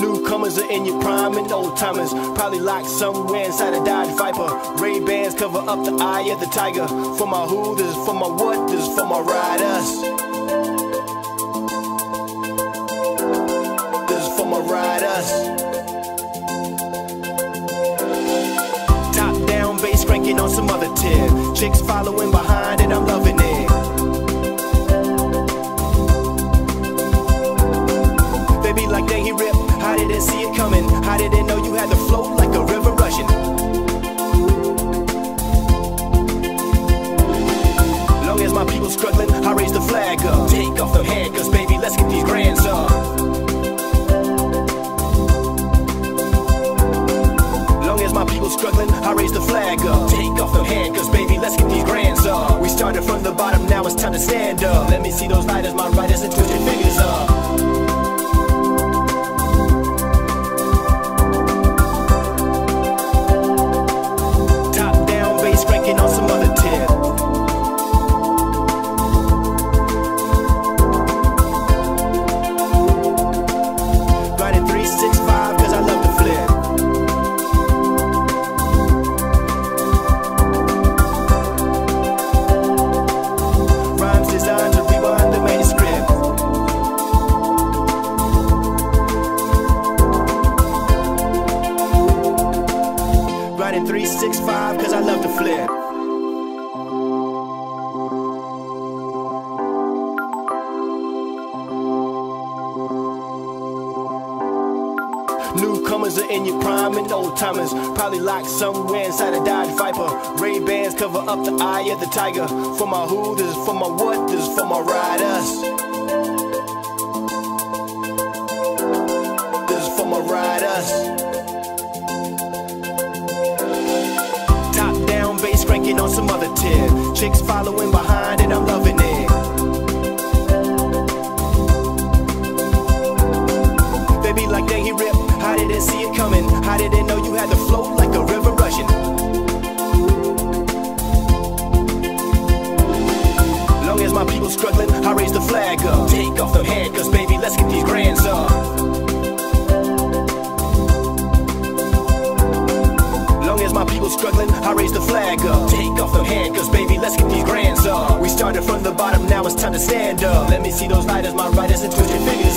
Newcomers are in your prime and old timers. Probably locked somewhere inside a Dodge Viper. Ray Bans cover up the eye of the tiger. For my who, this is for my what, this is for my riders. This is for my riders. Top down bass cranking on some other tip. Chicks following behind and I'm coming? How didn't know you had to float like a river rushing? Long as my people struggling, I raise the flag up. Take off them handcuffs, baby, let's get these grands up. Long as my people struggling, I raise the flag up. Take off them handcuffs, baby, let's get these grands up. We started from the bottom, now it's time to stand up. Let me see those lighters, my riders, and twist your fingers 365 cause I love to flip. Newcomers are in your prime and old timers. Probably locked somewhere inside a Dodge Viper. Ray Bans cover up the eye of the tiger. For my who, this is for my what, this is for my riders. Down on some other tip. Chicks following behind and I'm loving it. They be like, dang, he ripped. How didn't see it coming? How didn't know you had to float like a river rushing? Long as my people struggling, I raise the flag up. Take off them handcuffs, baby, let's get these grands Take off them handcuffs, baby, let's get these grands up. We started from the bottom, now it's time to stand up. Let me see those lighters, my riders, and twist your fingers.